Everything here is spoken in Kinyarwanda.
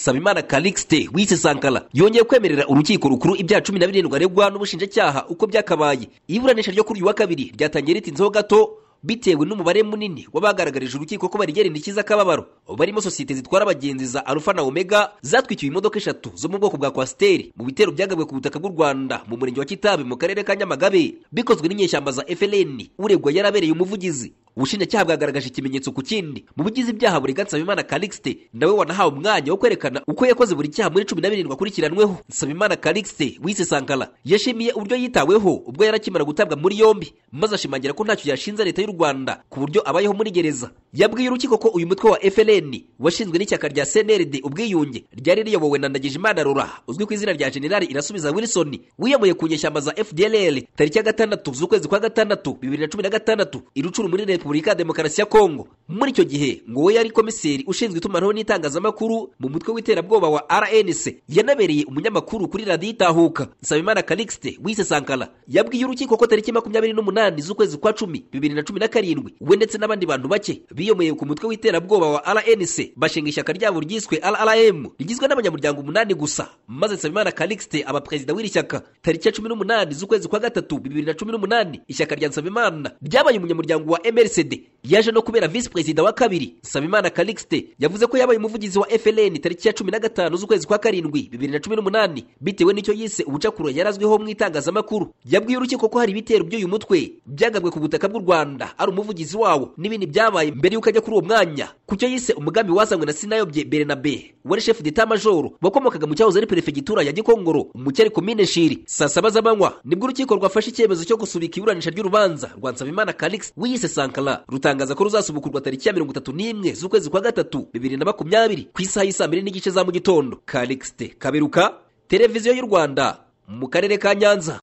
Sabimana Calixte wise Sankara yongeye kwemerera urukiko rukuru ibyaha cumi na birindwi aregwa n'ubushinjacyaha uko byakabaye. Iburanisha ryo kuri uyu wa kabiri ryatangiye ritinzeho gato bitewe n'umubare munini w'abagaragarije urukiko ko barigera intoki akababaro. Barimo sosiyete zitwara abagenzi za Alpha na Omega zatwikiwe imodoka eshatu zo mu bwoko bwa Coaster mu bitero byagabwe ku butaka bw'u Rwanda mu murenge wa Kitabi mu karere ka Nyamagabe bikozwe n'inyeshyamba za FLN uregwa yarabereye umuvugizi. Ubushinjacyaha bwagaragaje ikimenyetso ku kindi. Mu bugize ibyaha buri Nsabimana Calixte nawe wanahawe umwanya wo kwerekana uko yakoze buri cyaha muri cumi na birindwi akurikiranweho Nsabimana Calixte wise Sankara yashimiye uburyo yitaweho ubwo yarakimara gutabwa muri yombi maze ashimangira ko ntacyo yashinze leta y'u Rwanda ku buryo abayeho muri gereza. Yabwiye urukiko ko uyu mutwe wa FLN washinzwe n'ishyaka rya CNRD ubwiyunge ryari riyobowe na Ndagijimana Rora uzwi ku izina rya General Irasubiza Wilson wiyamuye ku nyeshyamba za FDLR tariki ya gatandatu z'ukwezi kwa gatandatu bibiri na cumi na gatandatu irucuru muri Repubulika ya Demokarasi ya Kongo muri icyo gihe ngo we yari komiseri ushinzwe itumanaho n'itangazamakuru mu mutwe w'iterabwoba wa RNC yanabereye umunyamakuru kuri radiyo itahuka. Nsabimana Calixte wise Sankara yabwiye urukiko ko tariki makumyabiri n'umunani z'ukwezi kwa cumi bibiri na cumi na karindwi we ndetse n'abandi bantu bake biyomeye ku mutwe w'iterabwoba wa RNC bashinga ishyaka ryabo ryiswe RRM rigizwe n'abanyamuryango umunani gusa. Maze Nsabimana Calixte aba perezida w'iri shyaka tariki ya cumi n'umunani z'ukwezi kwa gatatu bibiri na cumi n'umunani ishyaka rya Nsabimana ryabaye umunyamuryango wa MRCD yaje no kubera visi perezida wa kabiri Nsabimana Calixte yavuze ko yabaye umuvugizi wa FLN tariki ya cumi na gatanu z'ukwezi kwa karindwi bibiri na cumi n'umunani. Bitewe n'icyo yise ubucakura yarazwiho mu itangazamakuru. Yabwiye urukiko ko hari ibitero by'uyu mutwe byagabwe ku butaka bw'u Rwanda. Ari umuvugizi wawo. N'ibindi byabaye mbere y'uko ajya kuri uwo mwanya. Ku cyo yise umugambi wazanywe na Sinayobye Bernabe wari chef d'état major wakomokaga mu cyahoze ari perefegitura ya Gikongoro umucyari komine Shiri saa saba z'amanywa ni bwo urukiko rwafashe icyemezo cyo gusubika iburanisha ry'urubanza rwa Nsabimana Calixte wiyise Sankara rutangaza ko ruzasubukurwa tariki ya mirongo itatu n'imwe z'ukwezi kwa gatatu bibiri na makumyabiri ku isaha y'isaa mbiri n'igice za mu gitondo. Calixte Kaberuka televiziyo y'u Rwanda mu karere ka Nyanza.